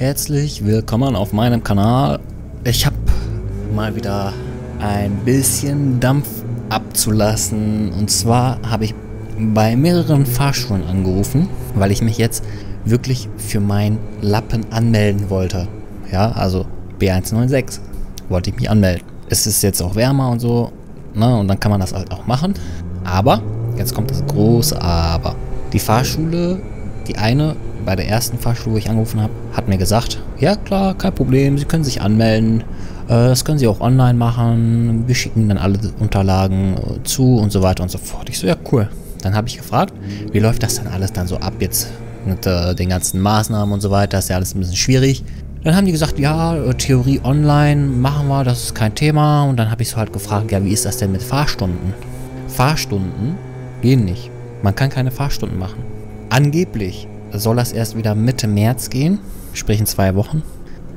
Herzlich willkommen auf meinem Kanal. Ich habe mal wieder ein bisschen Dampf abzulassen. Und zwar habe ich bei mehreren Fahrschulen angerufen, weil ich mich jetzt wirklich für mein Lappen anmelden wollte. Ja, also B196 wollte ich mich anmelden. Es ist jetzt auch wärmer und so, ne, und dann kann man das halt auch machen. Aber, jetzt kommt das große Aber. Die Fahrschule, die eine bei der ersten Fahrschule, wo ich angerufen habe, hat mir gesagt, ja klar, kein Problem, Sie können sich anmelden. Äh, das können Sie auch online machen. Wir schicken dann alle Unterlagen äh, zu und so weiter und so fort. Ich so, ja cool. Dann habe ich gefragt, wie läuft das dann alles dann so ab jetzt mit äh, den ganzen Maßnahmen und so weiter. Ist ja alles ein bisschen schwierig. Dann haben die gesagt, ja, äh, Theorie online machen wir, das ist kein Thema. Und dann habe ich so halt gefragt, ja, wie ist das denn mit Fahrstunden? Fahrstunden gehen nicht. Man kann keine Fahrstunden machen. Angeblich soll das erst wieder Mitte März gehen, sprich in zwei Wochen,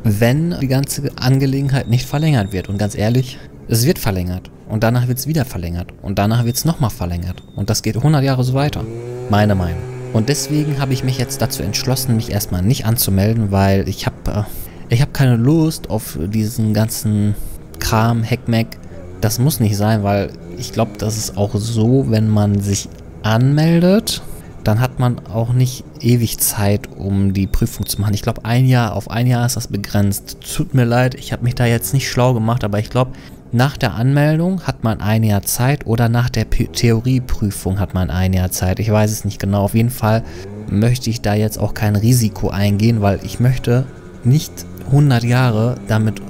wenn die ganze Angelegenheit nicht verlängert wird. Und ganz ehrlich, es wird verlängert. Und danach wird es wieder verlängert. Und danach wird es nochmal verlängert. Und das geht 100 Jahre so weiter. Meine Meinung. Und deswegen habe ich mich jetzt dazu entschlossen, mich erstmal nicht anzumelden, weil ich habe äh, ich keine Lust auf diesen ganzen Kram, Hackmack. Das muss nicht sein, weil ich glaube, das ist auch so, wenn man sich anmeldet, dann hat man auch nicht ewig Zeit, um die Prüfung zu machen. Ich glaube, ein Jahr, auf ein Jahr ist das begrenzt. Tut mir leid, ich habe mich da jetzt nicht schlau gemacht, aber ich glaube, nach der Anmeldung hat man ein Jahr Zeit oder nach der P Theorieprüfung hat man ein Jahr Zeit. Ich weiß es nicht genau. Auf jeden Fall möchte ich da jetzt auch kein Risiko eingehen, weil ich möchte nicht 100 Jahre damit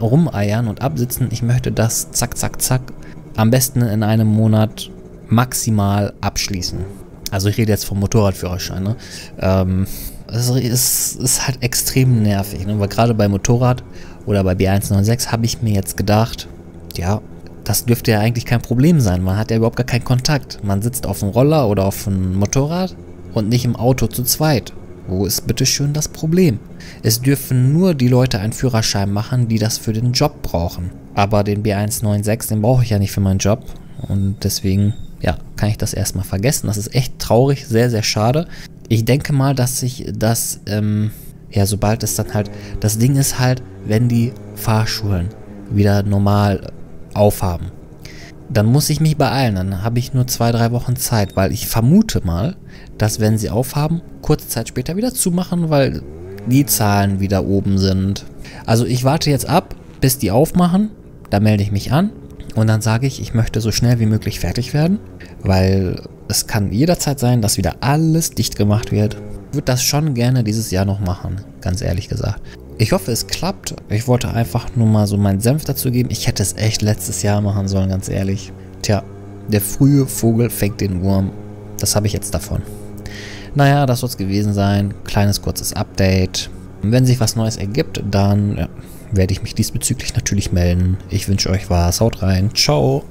rumeiern und absitzen. Ich möchte das zack, zack, zack am besten in einem Monat maximal abschließen. Also ich rede jetzt vom Motorradführerschein. Ne? Ähm, es ist, ist, halt extrem nervig. Ne? Weil gerade bei Motorrad oder bei B196 habe ich mir jetzt gedacht, ja, das dürfte ja eigentlich kein Problem sein. Man hat ja überhaupt gar keinen Kontakt. Man sitzt auf dem Roller oder auf dem Motorrad und nicht im Auto zu zweit. Wo ist bitte schön das Problem? Es dürfen nur die Leute einen Führerschein machen, die das für den Job brauchen. Aber den B196, den brauche ich ja nicht für meinen Job. Und deswegen ja, kann ich das erstmal vergessen. Das ist echt traurig, sehr, sehr schade. Ich denke mal, dass sich das, ähm, ja, sobald es dann halt, das Ding ist halt, wenn die Fahrschulen wieder normal aufhaben, dann muss ich mich beeilen. Dann habe ich nur zwei, drei Wochen Zeit, weil ich vermute mal, dass wenn sie aufhaben, kurze Zeit später wieder zumachen, weil die Zahlen wieder oben sind. Also ich warte jetzt ab, bis die aufmachen. Da melde ich mich an und dann sage ich, ich möchte so schnell wie möglich fertig werden, weil es kann jederzeit sein, dass wieder alles dicht gemacht wird. Ich würde das schon gerne dieses Jahr noch machen, ganz ehrlich gesagt. Ich hoffe, es klappt. Ich wollte einfach nur mal so meinen Senf dazu geben. Ich hätte es echt letztes Jahr machen sollen, ganz ehrlich. Tja, der frühe Vogel fängt den Wurm. Das habe ich jetzt davon. Naja, das soll es gewesen sein. Kleines kurzes Update. Wenn sich was Neues ergibt, dann ja, werde ich mich diesbezüglich natürlich melden. Ich wünsche euch was. Haut rein. Ciao.